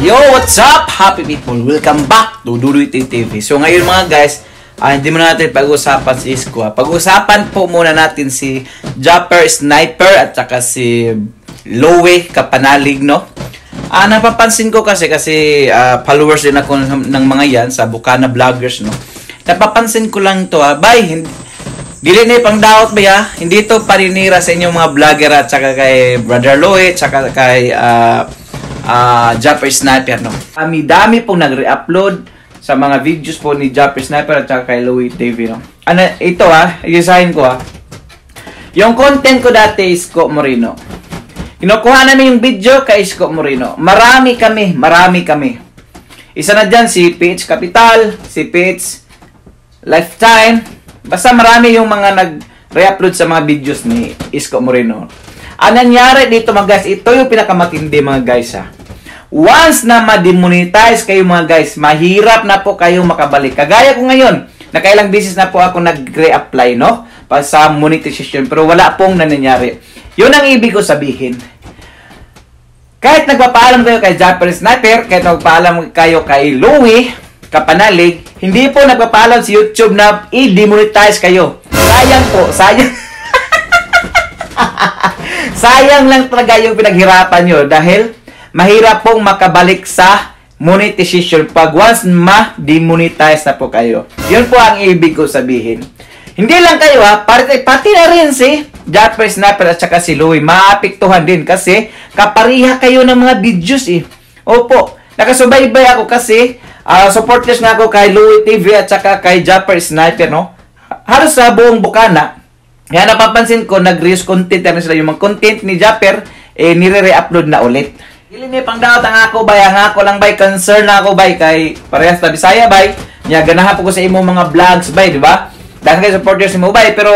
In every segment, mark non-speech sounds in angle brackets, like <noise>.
Yo, what's up, happy people? Welcome back to Duduiti TV. So ngayon mga guys, ah, hindi muna natin pag-usapan si Isko. ah. Pag-usapan po muna natin si Japper Sniper at saka si Lowe Kapanalig, no? Ah, napapansin ko kasi kasi ah, followers din ako ng, mga yan sa Bukana Vloggers, no? Napapansin ko lang to, ah, bay, hindi, Dili na pang daot ba ya? Hindi to parinira sa inyong mga vlogger at saka kay Brother Loe, saka kay uh, uh, Japper Sniper, no? Kami dami pong nagre-upload sa mga videos po ni Japper Sniper at saka kay Loe TV, no? Ano, ito ah, i-design ko ah. Yung content ko dati is Isko Moreno. Kinukuha namin yung video kay Isko Moreno. Marami kami, marami kami. Isa na dyan si PH Capital, si PH Lifetime, Basta marami yung mga nag-re-upload sa mga videos ni Isko Moreno. Ang nangyari dito mga guys, ito yung pinakamatindi mga guys ha. Once na ma-demonetize kayo mga guys, mahirap na po kayong makabalik. Kagaya ko ngayon, nakailang beses na po ako nag-re-apply, no? Pa sa monetization, pero wala pong nangyayari. Yun ang ibig ko sabihin. Kahit nagpapaalam kayo kay Japanese Sniper, kahit nagpapaalam kayo kay Louie, kapanalig, hindi po nagpapaalam si YouTube na i-demonetize kayo. Sayang po, sayang. <laughs> sayang lang talaga yung pinaghirapan nyo dahil mahirap pong makabalik sa monetization pag once ma-demonetize na po kayo. Yun po ang ibig ko sabihin. Hindi lang kayo ha, pati, pati na rin si Jasper Snapper at saka si Louie, maapektuhan din kasi kapariha kayo ng mga videos eh. Opo, nakasubaybay ako kasi uh, supporters nga ako kay Louie TV at saka kay Japper Sniper, no? Halos sa buong Bukana, kaya napapansin ko, nag-reuse content na. Yung mga content ni Japper, eh, nire-re-upload na ulit. Dili may pang daot ang ako bay, ang ako lang bay, concern na ako bay, kay parehas na Bisaya bay, niya ganahan po ko sa imo mga vlogs bay, di ba? Dahil kay supporters mo bay, pero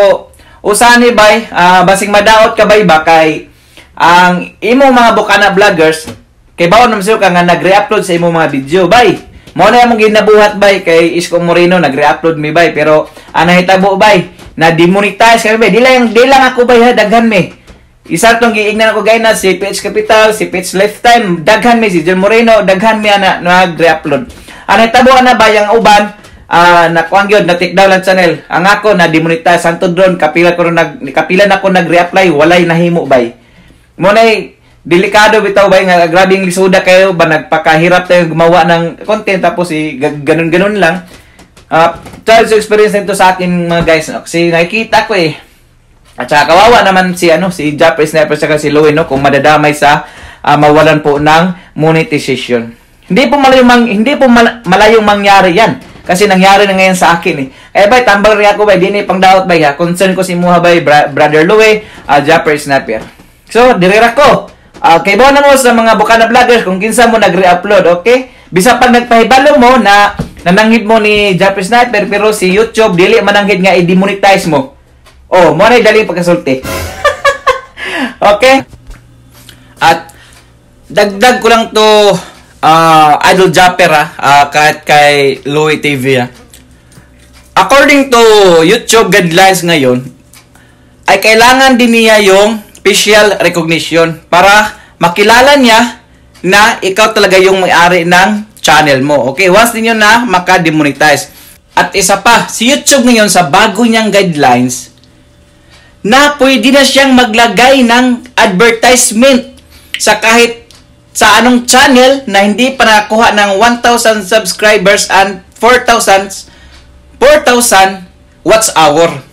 usani bay, uh, basing madaot ka bay ba, kay ang imo mga Bukana vloggers, kay bawon naman sila ka nga nag-re-upload sa imo mga video bay. Mo na yung ginabuhat bay kay Isko Moreno nagre-upload mi bay pero ana hitabo bay na demonetize kami bay di lang di lang ako bay ha daghan mi. Isa tong giignan ako gay na si PH Capital, si PH Lifetime, daghan mi si John Moreno, daghan mi ana nagre-upload. Ana hitabo ana bay ang uban uh, na kuang gyud na take down channel. Ang ako na demonetize santo drone kapila ko nag kapila na ko nagre-apply walay nahimo bay. Mo na delikado bitaw ba nga grabing lisuda kayo ba nagpakahirap tayo gumawa ng content tapos si eh, ganun-ganun lang uh, child's experience nito sa akin mga guys no? kasi nakikita ko eh at saka kawawa naman si ano si Japanese Sniper saka si Louie no kung madadamay sa uh, mawalan po ng monetization hindi po malayong mang, hindi po mal, malayong mangyari yan kasi nangyari na ngayon sa akin eh. Eh bay, tambal rin ako bay, di ni pang daot bay ha. Concern ko si Muha bay, bra- brother Louie, uh, Japper Sniper. So, dirira ko. Uh, kay na mo sa mga Bukana vloggers kung kinsa mo nagre-upload, okay? Bisa pag nagpahibalo mo na nananghid mo ni Japanese Sniper pero si YouTube dili mananghid nga i-demonetize mo. Oh, mo na dali pagkasulti. <laughs> okay? At dagdag ko lang to uh, Idol Japper ah, uh, kahit kay Louie TV ah. According to YouTube guidelines ngayon, ay kailangan din niya yung facial recognition para makilala niya na ikaw talaga yung may-ari ng channel mo. Okay, once ninyo na maka-demonetize. At isa pa, si YouTube ngayon sa bago niyang guidelines, na pwede na siyang maglagay ng advertisement sa kahit sa anong channel na hindi pa nakakuha ng 1,000 subscribers and 4,000 4,000 watch hour.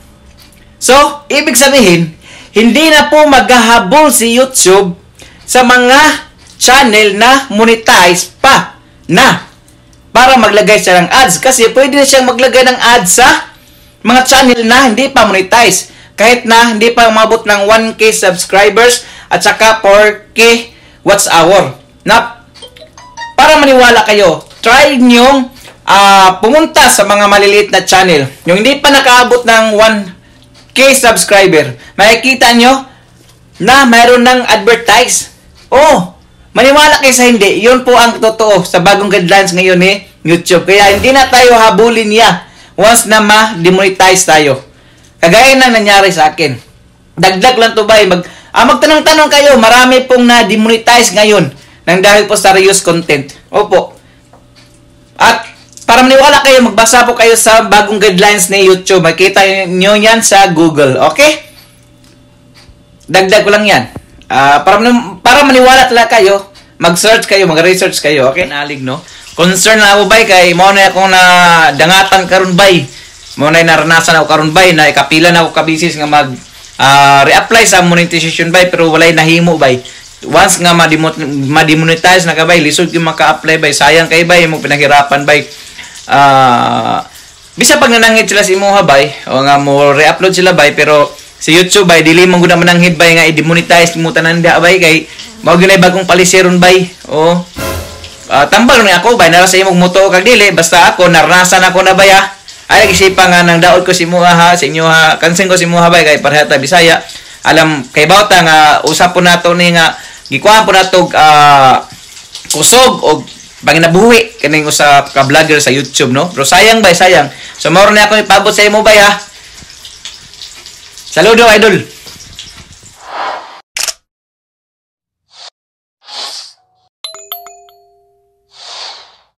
So, ibig sabihin, hindi na po maghahabol si YouTube sa mga channel na monetize pa na para maglagay siya ng ads kasi pwede na siyang maglagay ng ads sa mga channel na hindi pa monetize kahit na hindi pa umabot ng 1k subscribers at saka 4k watch hour na para maniwala kayo try nyong uh, pumunta sa mga maliliit na channel yung hindi pa nakaabot ng 1 K subscriber, makikita nyo na mayroon ng advertise. Oh, maniwala kayo sa hindi. Yun po ang totoo sa bagong guidelines ngayon ni eh, YouTube. Kaya hindi na tayo habulin niya once na ma-demonetize tayo. Kagaya na nangyari sa akin. Dagdag lang to ba? Mag, ah, magtanong-tanong kayo, marami pong na-demonetize ngayon. nang dahil po sa reuse content. Opo. At para maniwala kayo, magbasa po kayo sa bagong guidelines ni YouTube. Makita nyo yan sa Google. Okay? Dagdag ko lang yan. Ah, para, para maniwala talaga kayo, mag-search kayo, mag-research kayo. Okay? Nalig, no? Concern na ako, bay, kay mo na akong na dangatan karon bay. Mo na naranasan ako karon bay, na ikapila na ako kabisis nga mag ah, re-apply sa monetization bay, pero walay nahimo bay. Once nga ma-demonetize na ka bay, lisod yung maka-apply bay. Sayang kay bay, mo pinaghirapan bay. Ah, bisa pag nanangit sila si Imuha bay, o nga mo re-upload sila bay, pero si YouTube bay, dili mo guna mananghid bay nga i-demonetize mo tanan bay kay mao gyud ay bagong palisiron bay. O Ah, tambal ni ako bay nara sa imong moto kag dili basta ako naranasan ako na baya ay nagisipa nga nang daot ko si Muha ha sa inyo ha. Kansen ko si Muha bay kay parehata Bisaya. Alam kay bawta nga usap po nato ni nga gikuha po nato ah, kusog og panginabuhi kaning usa ka vlogger sa YouTube no? Pero sayang bay sayang. So mao ni ako ipabot sa imo bay ha. Saludo idol